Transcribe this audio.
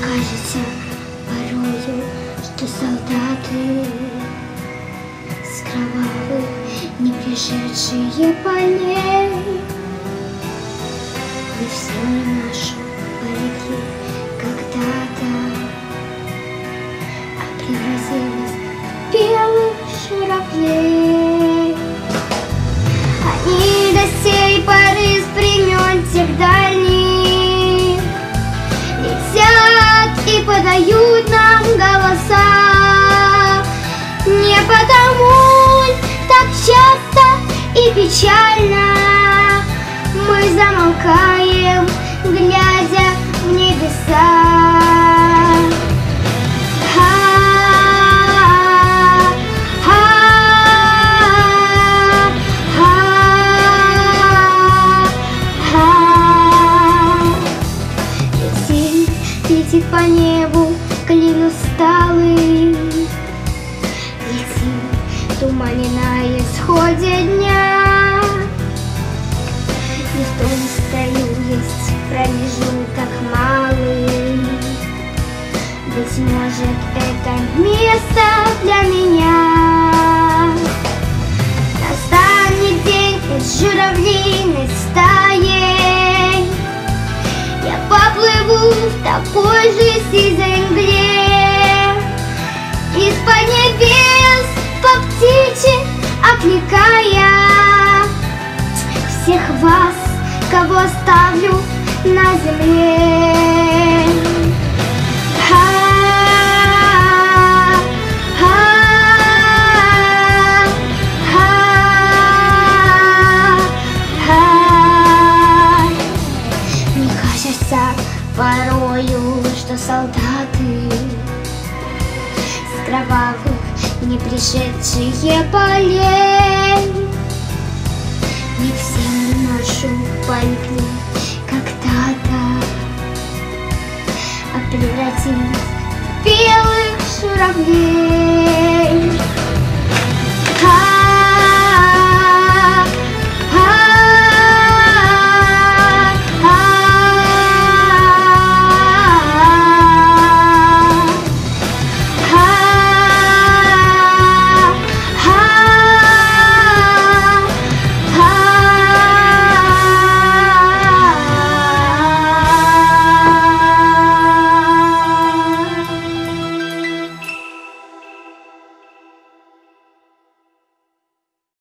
Кажется порою, что солдаты с кровавых не пришедшие полей. Мы все нашу полегли Летят и подают нам голоса. Не потому Летит, по небу клин усталый. Летит, тумане на исходе дня. И в том стою есть промежуток малый. Быть может, это место для меня. Настанет день из такой же мгле. Из-под небес по птичьи окликая Всех вас, кого оставлю на земле порою, что солдаты с кровавых не пришедшие полей. Не все нашу полегли когда-то А превратились в белых журавлей